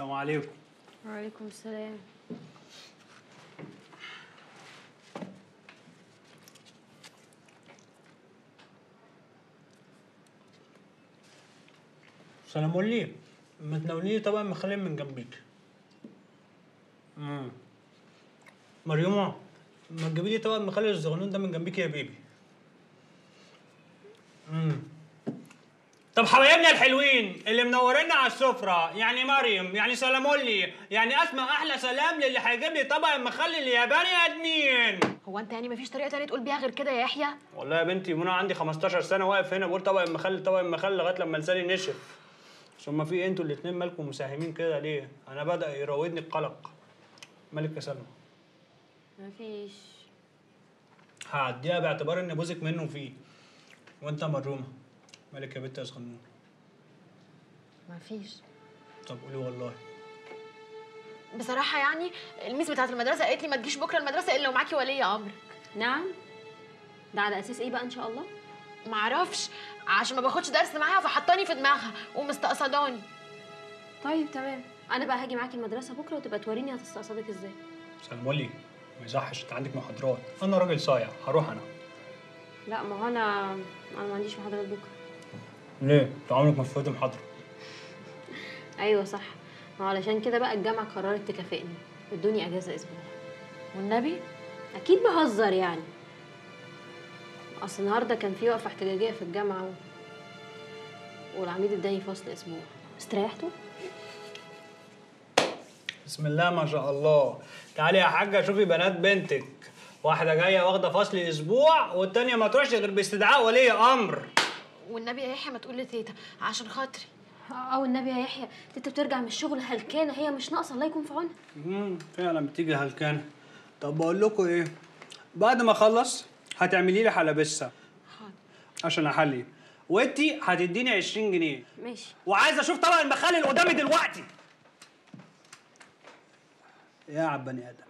السلام عليكم. وعليكم السلام. سلام لي ما تناولي لي طبق مخلل من جنبيك. امم مريومة ما تجيبي لي طبق مخلل الزغنون ده من جنبيك يا بيبي. امم طب حبايبنا الحلوين اللي منورينا على السفرة. يعني مريم يعني سلامولي. يعني اسمع أحلى سلام للي هيجيب لي طبق المخلل الياباني أدمين. هو أنت يعني مفيش طريقة تانية تقول بيها غير كده يا يحيى؟ والله يا بنتي منى عندي 15 سنة واقف هنا بقول طبق المخلل طبق المخلل لغاية لما لساني نشف. ثم في أنتوا الاثنين مالكم مساهمين كده ليه؟ أنا بدأ يراودني القلق. مالك يا سلمى. مفيش. هعديها باعتبار إن بوزك منه فيه. وأنت مرومه مالك يا بنت يا صغنون مفيش طب قولي والله. بصراحة يعني الميس بتاعت المدرسة قالت لي ما تجيش بكرة المدرسة إلا ومعاكي ولي أمرك. نعم. ده على أساس إيه بقى إن شاء الله؟ معرفش عشان ما باخدش درس معاها فحطاني في دماغها ومستقصداني. طيب تمام. أنا بقى هاجي معاكي المدرسة بكرة وتبقى توريني هتستقصدك إزاي. سلمولي ما يصحش. أنت عندك محاضرات. أنا راجل صايع. هروح أنا. لا ما هو أنا أنا ما عنديش محاضرات بكرة. ليه؟ انت عمرك ما فوتي محاضرة. أيوه صح. ما علشان كده بقى الجامعة قررت تكافئني. ادوني أجازة أسبوع. والنبي؟ أكيد بهزر يعني. أصل النهارده كان في وقفة احتجاجية في الجامعة و... والعميد اداني فصل أسبوع. استريحتوا؟ بسم الله ما شاء الله. تعالي يا حاجة شوفي بنات بنتك. واحدة جاية واخدة فصل أسبوع والتانية ما تروحش غير باستدعاء ولي أمر. والنبي يا يحيى ما تقول لتيتا عشان خاطري. أو النبي يا يحيى انت بترجع من الشغل هلكانة هي مش ناقصة الله يكون في عونها. امم فعلا بتيجي هلكانة. طب بقول لكم إيه بعد ما أخلص هتعملي لي حلبسة. حاضر. عشان أحلي. وأنتي هتديني 20 جنيه. ماشي. وعايز أشوف طبق المخلل قدامي دلوقتي. يا عبني آدم.